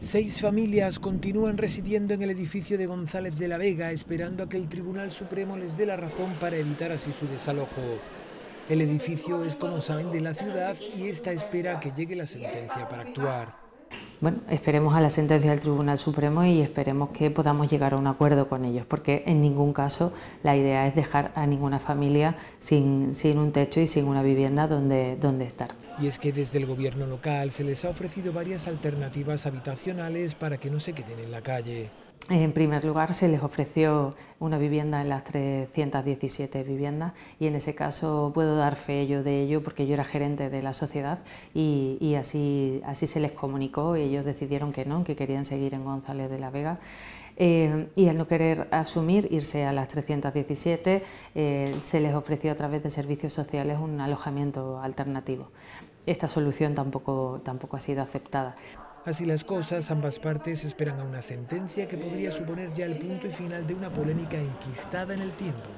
Seis familias continúan residiendo en el edificio de González de la Vega esperando a que el Tribunal Supremo les dé la razón para evitar así su desalojo. El edificio es, como saben, de la ciudad y esta espera que llegue la sentencia para actuar. Bueno, esperemos a la sentencia del Tribunal Supremo y esperemos que podamos llegar a un acuerdo con ellos, porque en ningún caso la idea es dejar a ninguna familia sin, un techo y sin una vivienda donde estar. Y es que desde el gobierno local se les ha ofrecido varias alternativas habitacionales para que no se queden en la calle. En primer lugar, se les ofreció una vivienda en las 317 viviendas y en ese caso puedo dar fe de ello porque yo era gerente de la sociedad y, así, así se les comunicó y ellos decidieron que no, que querían seguir en González de la Vega. Eh, y al no querer asumir irse a las 317, eh, se les ofreció a través de servicios sociales un alojamiento alternativo. Esta solución tampoco, tampoco ha sido aceptada. Así las cosas, ambas partes esperan a una sentencia que podría suponer ya el punto y final de una polémica enquistada en el tiempo.